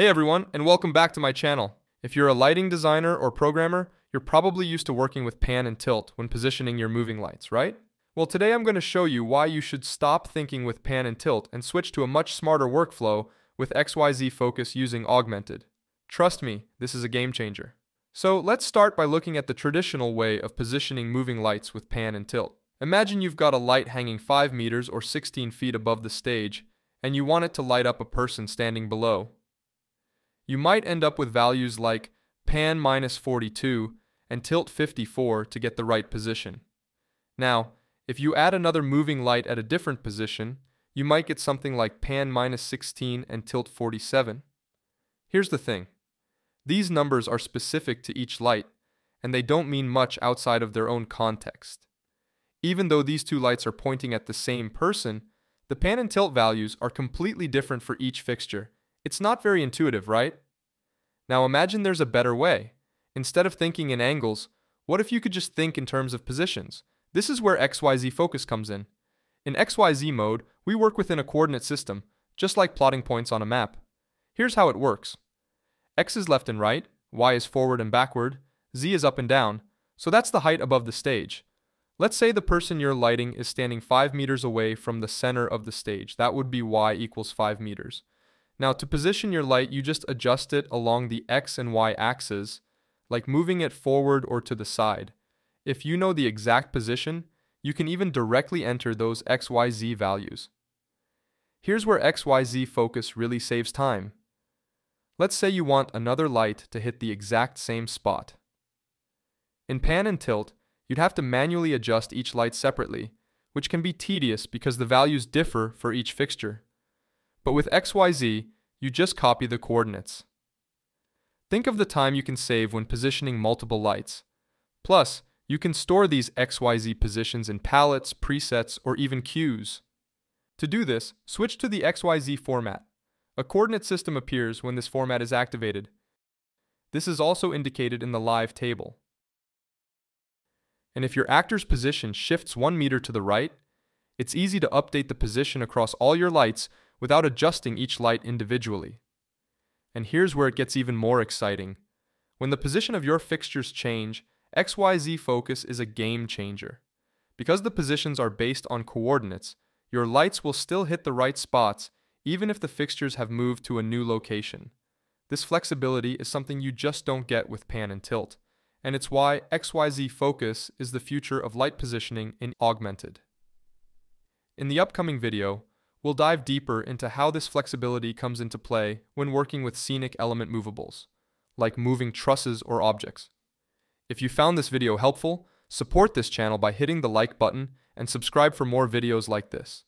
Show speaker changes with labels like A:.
A: Hey everyone, and welcome back to my channel. If you're a lighting designer or programmer, you're probably used to working with pan and tilt when positioning your moving lights, right? Well, today I'm going to show you why you should stop thinking with pan and tilt and switch to a much smarter workflow with XYZ focus using Augment3d. Trust me, this is a game changer. So let's start by looking at the traditional way of positioning moving lights with pan and tilt. Imagine you've got a light hanging 5 meters or 16 feet above the stage, and you want it to light up a person standing below you might end up with values like pan minus 42 and tilt 54 to get the right position. Now, if you add another moving light at a different position, you might get something like pan minus 16 and tilt 47. Here's the thing. These numbers are specific to each light, and they don't mean much outside of their own context. Even though these two lights are pointing at the same person, the pan and tilt values are completely different for each fixture, it's not very intuitive, right? Now imagine there's a better way. Instead of thinking in angles, what if you could just think in terms of positions? This is where XYZ focus comes in. In XYZ mode, we work within a coordinate system, just like plotting points on a map. Here's how it works. X is left and right, Y is forward and backward, Z is up and down, so that's the height above the stage. Let's say the person you're lighting is standing 5 meters away from the center of the stage. That would be Y equals 5 meters. Now to position your light, you just adjust it along the X and Y axes, like moving it forward or to the side. If you know the exact position, you can even directly enter those XYZ values. Here's where XYZ focus really saves time. Let's say you want another light to hit the exact same spot. In pan and tilt, you'd have to manually adjust each light separately, which can be tedious because the values differ for each fixture. But with XYZ, you just copy the coordinates. Think of the time you can save when positioning multiple lights. Plus, you can store these XYZ positions in palettes, presets, or even cues. To do this, switch to the XYZ format. A coordinate system appears when this format is activated. This is also indicated in the live table. And if your actor's position shifts 1 meter to the right, it's easy to update the position across all your lights without adjusting each light individually. And here's where it gets even more exciting. When the position of your fixtures change, XYZ focus is a game changer. Because the positions are based on coordinates, your lights will still hit the right spots even if the fixtures have moved to a new location. This flexibility is something you just don't get with pan and tilt, and it's why XYZ focus is the future of light positioning in Augment3d. In the upcoming video, We'll dive deeper into how this flexibility comes into play when working with scenic element movables, like moving trusses or objects. If you found this video helpful, support this channel by hitting the like button and subscribe for more videos like this.